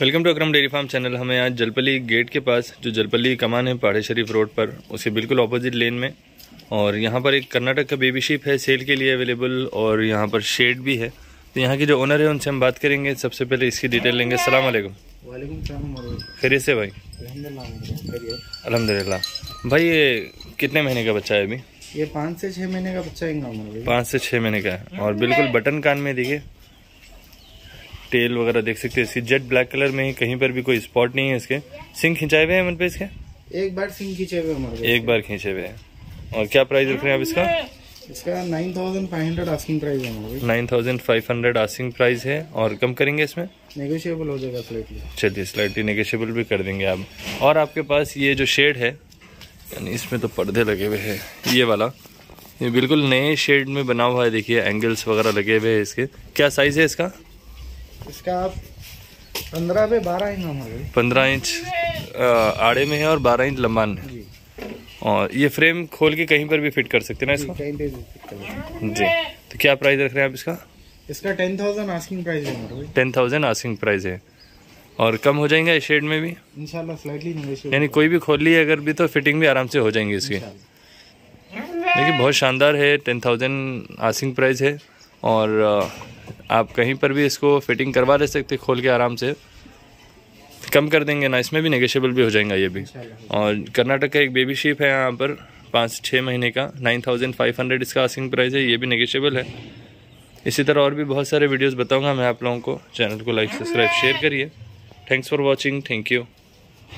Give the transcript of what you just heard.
Welcome to Akram dairy farm channel. हमें आज जलपली gate के पास जो जलपली कमान है पहाड़ी शरीफ रोड पर उसके बिल्कुल ऑपोजिट लेन में। और यहाँ पर एक कर्नाटक का बेबी शिप है सेल के लिए अवेलेबल और यहाँ पर शेड भी है। तो यहाँ के जो ओनर है उनसे हम बात करेंगे। सबसे पहले इसकी डिटेल लेंगे। सलाम खैरियत से भाई। अलहमदिल्ला भाई ये कितने महीने का बच्चा है अभी? ये पाँच से छः महीने का बच्चा है पाँच से छः महीने का है। और बिल्कुल बटन कान में देखिए। टेल वगैरह देख सकते हैं। इसकी जेट ब्लैक कलर में ही कहीं पर भी कोई स्पॉट नहीं है इसके। सिंह खिंचाए हुए हैं मन पे इसके? एक बार सिंह खींचे हुए हमारे एक बार खींचे हुए हैं। और क्या प्राइस रख रहे हैं आप इसका? इसका nine thousand five hundred asking price है nine thousand five hundred asking price है। और कम करेंगे इसमें? नेगोशिएबल हो जाएगा स्लाइटली चलिए स्लाइटली नेगोशिएबल भी कर देंगे आप। और आपके पास ये जो शेड है यानी इसमें तो पर्दे लगे हुए हैं ये वाला। ये बिल्कुल नए शेड में बना हुआ है देखिए एंगल्स वगैरह लगे हुए हैं इसके। क्या साइज़ है इसका? इसका आप पंद्रह पे बारह इंच हमारे पंद्रह इंच आड़े में है और बारह इंच लंबान है। और ये फ्रेम खोल के कहीं पर भी फिट कर सकते हैं ना इसको? कहीं पे भी जी। तो क्या प्राइस रख रहे हैं आप इसका? इसका टेन थाउज़ेंड आस्किंग प्राइस है टेन थाउज़ेंड आस्किंग प्राइस है। और कम हो जाएँगे शेड में भी? इंशाल्लाह स्लाइटली यानी कोई भी खोल लिए अगर भी तो फिटिंग भी आराम से हो जाएँगी इसकी। देखिए बहुत शानदार है टेन थाउज़ेंड आसिंग प्राइस है। और आप कहीं पर भी इसको फिटिंग करवा ले सकते खोल के आराम से। कम कर देंगे ना इसमें भी नेगेशियबल भी हो जाएगा ये भी। और कर्नाटक का एक बेबी शिप है यहाँ पर पाँच छः महीने का नाइन थाउज़ेंड फाइव हंड्रेड इसका आसिंग प्राइस है ये भी नेगेशियबल है। इसी तरह और भी बहुत सारे वीडियोस बताऊँगा मैं आप लोगों को। चैनल को लाइक सब्सक्राइब शेयर करिए। Thanks for watching thank you